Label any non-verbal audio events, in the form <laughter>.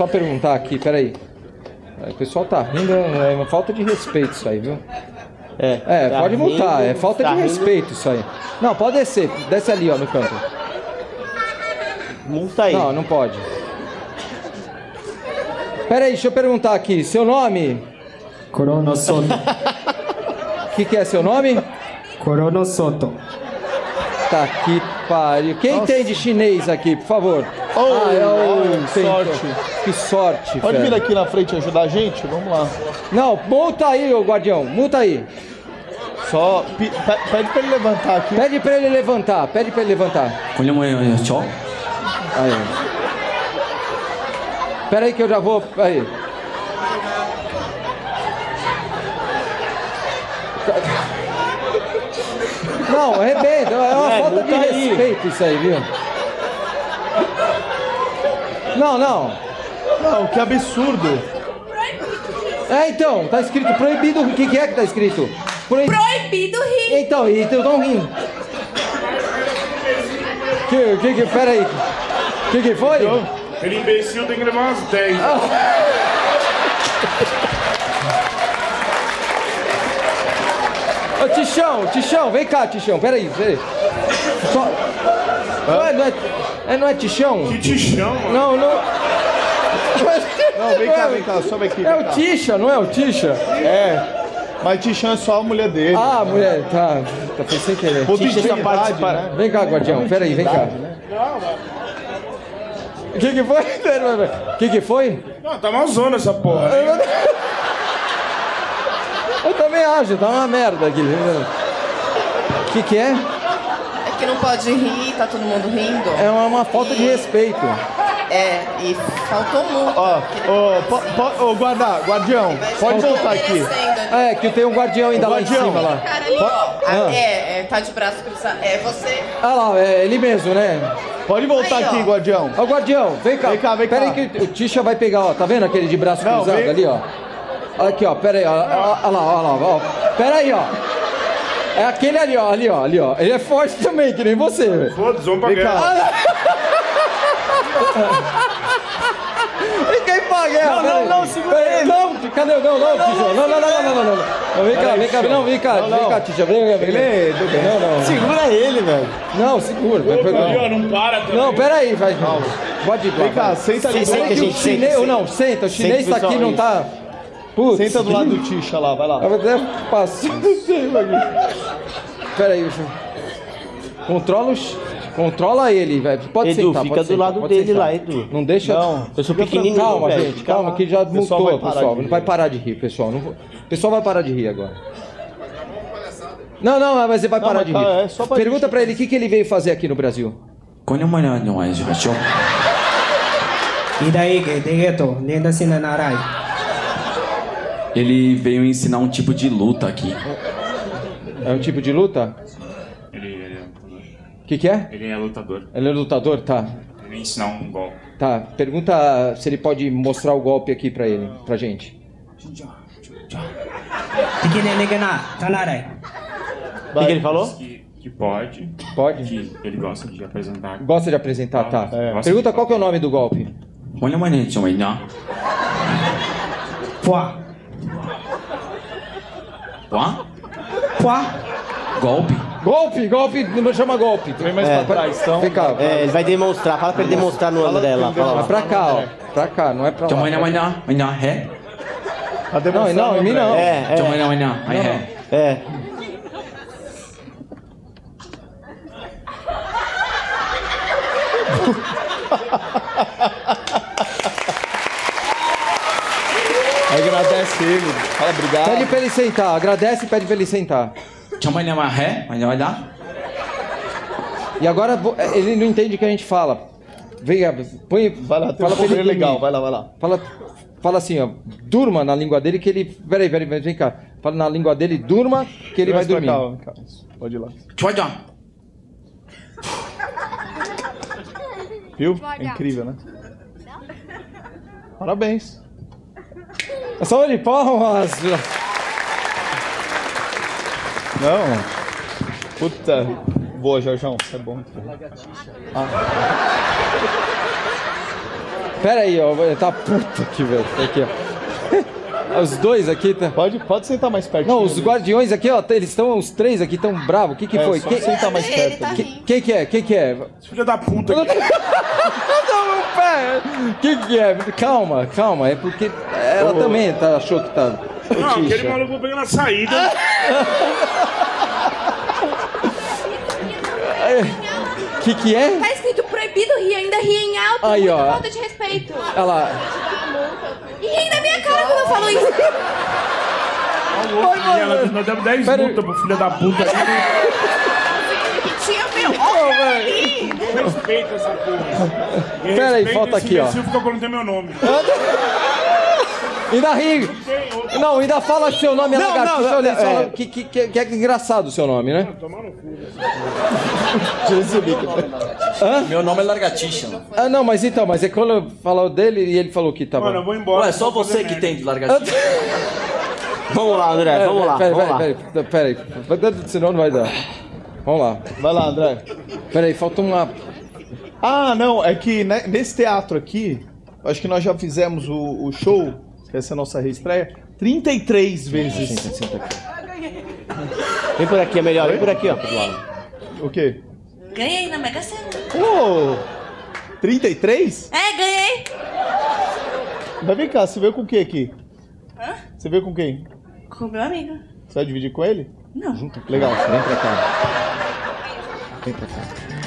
só perguntar aqui, peraí. O pessoal tá rindo, é uma falta de respeito isso aí, viu? É, É, tá pode multar, rindo, é falta tá de rindo. respeito isso aí. Não, pode descer, desce ali, ó, no canto. Multa aí. Não, não pode. Peraí, deixa eu perguntar aqui, seu nome? Corono Soto. O <laughs> que, que é seu nome? Corono Soto. Tá que pariu. Quem entende chinês aqui, por favor? Oh, é o- que tem- sorte. Que sorte, Pode fera. vir aqui na frente ajudar a gente? Vamos lá. Não, multa aí, ô guardião, multa aí. Só pe- pe- pede pra ele levantar aqui. Pede pra ele levantar, pede pra ele levantar. 권력모였죠? Aí. Pera aí que eu já vou. Aí. Não, arrebenta. É uma É, falta de multa aí. respeito isso aí, viu? Não, não. Não, que absurdo. É, então, tá escrito proibido. O que, que é que tá escrito? Proib- Proibido rir. Então, e estão rindo. Que, que, que, pera aí. O que, que foi? Aquele imbecil tem que levar umas 10. Ô, Tichão, Tichão, vem cá, Tichão, peraí, peraí. Só... Não é, não é, não é Tichão? Que tichão, mano. Não, não. Não, vem cá, vem cá, sobe aqui. É o cá. Ticha, não é o Ticha? É. Mas Tichan é só a mulher dele. Ah, mulher, tá. Tá foi sem querer. Puta Ticha só intimidade, participa- né? Vem cá, guardião, peraí, vem cá. O que que foi? <laughs> O que que foi? Não, tá mal zona essa porra. né? Eu, não- <laughs> Eu também acho, tá uma merda aqui. O que que é? Que não pode rir, tá todo mundo rindo. É uma, uma falta de respeito. É, e faltou muito. Ó, ô, po- ô, guarda, guardião, pode voltar aqui. É, que tem um guardião ainda Ô, lá guardião. em cima lá. Cara ali, ó. Ah. Ah, É, é, tá de braço cruzado. É você. Ah lá, é ele mesmo, né? Pode voltar Aí, ó. aqui, guardião. Ó, guardião, vem cá. Vem cá, vem pera cá. aí que o Tisha vai pegar, ó. Tá vendo aquele de braço Não, cruzado vem. ali, ó? Aqui, ó, pera aí, ó. Ó, ó lá, ó lá, ó. Pera aí, ó. É aquele ali, ó, ali, ó, ali, ó. Ele é forte também, que nem você, velho. Foda-se, vamos pra Vem guerra. cá. E quem paga? Não, não, não, segura ele. Não, cadê? Não, não, Tisha. Não, não, não, não, não, não, não. Não, vem cá, vem cá, não, vem cá, Não, vem cá, Tisha. Vem, vem, vem. Não, não. Segura ele, velho. Não, segura. Vai pegar. não para também. Não, pera aí, vai. Pode ir, Vem cá, senta ali. Senta, Peraí gente, senta, chinês, senta. não, senta, o chinês Senta, tá aqui, não tá... Putz. Senta do lado do Tisha lá, vai lá. <laughs> Eu até passou. Pera aí, Controla os... Controla ele, velho. Pode Edu, sentar, fica pode do sentar, lado dele sentar. lá, Edu. Não deixa. Não, eu sou pequenininho. Calma, velho, gente, calma, calma, que já pessoal mutou, pessoal. Não vai parar de rir, pessoal. Não... O pessoal vai parar de rir agora. Não, não, mas você vai não, parar de tá, rir. É pra Pergunta gente... pra ele o que, que ele veio fazer aqui no Brasil. Quando eu não é, E daí, Degeto, linda Sinanarai. Assim ele veio ensinar um tipo de luta aqui. É um tipo de luta? Ele, ele é lutador. O que, que é? Ele é lutador. Ele é lutador? Tá. Ele ia ensinar um golpe. Tá, pergunta se ele pode mostrar o golpe aqui pra ele, pra gente. O que, que ele falou? Que, que pode. Pode? Que ele gosta de apresentar. Gosta de apresentar, tá. É. Pergunta qual que é o nome do golpe. Olha a maneira de não. ele, né? Quá? Quá. Golpe. Golpe, golpe, não chama golpe, Vem mais é. pra trás. Então... Vem cá. É, ele vai demonstrar, fala pra ele demonstrar no André dela. Fala lá. Pra cá, ó. Pra cá, não é pra lá. Amanhã, amanhã, amanhã, ré. Tá não, não, em mim não. É, é. Amanhã, amanhã, ré. É. Agradece ele. Fala obrigado. Pede pra ele sentar, agradece e pede pra ele sentar. Chama ele amarré, mas vai dar. E agora ele não entende o que a gente fala. Vem, põe. Vai lá, fala um pra ele legal, vai lá, vai lá. Fala, fala assim, ó. Durma na língua dele que ele. Peraí, peraí, peraí, vem cá. Fala na língua dele, durma que ele vai tá dormir. Cá, cá. Pode ir lá. Pode lá. Viu? É incrível, né? Parabéns. É só de palmas. Não. Puta. Boa, Jorjão. Isso é bom. Ah. Pera aí, ó. Tá puta aqui, velho. Tá Aqui, ó. Os dois aqui tá. Pode, pode sentar mais pertinho. Não, os ali. guardiões aqui, ó, eles estão, os três aqui estão bravos. O que que É, foi? só Quem, sentar mais perto. tá rindo. quem que é? Quem que é? Filha da puta. <laughs> Não, pera. Quem que é? Calma, calma. É porque ela também tá, achou que tá. Não, aquele maluco pegando na saída. <laughs> Que que é? Tá escrito proibido rir, ainda ri em alto. Aí, ó. falta de respeito. Ela. E ri na minha cara quando eu falo isso. Ela, nós demos 10 Pera aí. multas pro filho da puta. <laughs> Tinha meu. Ô, velho. Respeita essa porra. E Pera aí, respeita falta esse aqui, ó. imbecil Fica colocando meu nome. <laughs> Ainda ri. Tem outro. Não, ainda fala seu nome, é Não, lagartixa. não, olha é. só, que, que, que, que é engraçado o seu nome, né? <laughs> Meu nome é Largatixa. Ah, não, mas então, mas é quando eu falo dele e ele falou que tava. Mano, eu vou embora. Ué, só eu vou você que merda. tem de Largatixa. <laughs> Vamos lá, André, vamos lá, Pera, vamos lá. pera, pera, pera, pera, pera, senão não vai dar. Vamos lá. Vai lá, André. Pera aí, falta uma. Ah, não, é que ne- nesse teatro aqui, acho que nós já fizemos o, o show, que essa é a nossa reestreia, 33 vezes. Vem por aqui, é melhor. Vem por aqui, ó. pro lado. O quê? Ganhei na Mega Sena. Pô! 33? É, ganhei. Mas vem cá, você veio com o quê aqui? Hã? Você veio com quem? Com meu amigo. Você vai dividir com ele? Não. Legal. Vem pra cá. Vem pra cá.